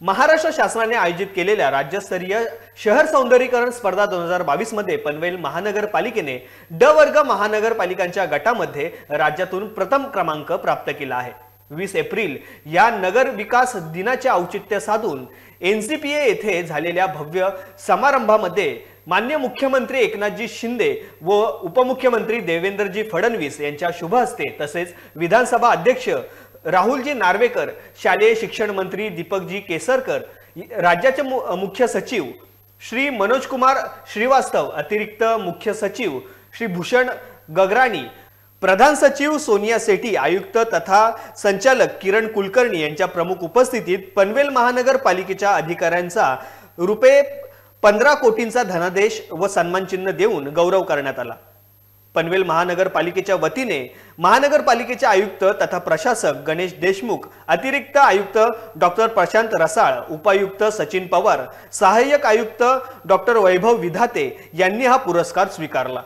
महाराष्ट्र शासनाने आयोजित केलेल्या राज्यस्तरीय शहर सौंदर्यीकरण स्पर्धा दोन हजार बावीसमध्ये पनवेल महानगरपालिकेने ड वर्ग महानगरपालिकांच्या गटामध्ये राज्यातून प्रथम क्रमांक प्राप्त केला आहे. वीस एप्रिल या नगर विकास दिनाचे औचित्य साधून एनसीपीए येथे झालेल्या भव्य समारंभामध्ये मान्य मुख्यमंत्री एकनाथजी शिंदे व उपमुख्यमंत्री देवेंद्रजी फडणवीस यांच्या शुभ हस्ते तसेच विधानसभा अध्यक्ष राहुलजी नार्वेकर शालेय शिक्षण मंत्री दीपकजी केसरकर राज्याचे मुख्य सचिव श्री मनोज कुमार श्रीवास्तव अतिरिक्त मुख्य सचिव श्री भूषण गगराणी प्रधान सचिव सोनिया सेठी आयुक्त तथा संचालक किरण कुलकर्णी यांच्या प्रमुख उपस्थितीत पनवेल महानगरपालिकेच्या अधिकाऱ्यांचा रुपये पंधरा कोटींचा धनादेश व सन्मानचिन्ह देऊन गौरव करण्यात आला. पनवेल महानगरपालिकेच्या वतीने महानगरपालिकेचे आयुक्त तथा प्रशासक गणेश देशमुख अतिरिक्त आयुक्त डॉक्टर प्रशांत रसाळ उपायुक्त सचिन पवार सहाय्यक आयुक्त डॉक्टर वैभव विधाते यांनी हा पुरस्कार स्वीकारला.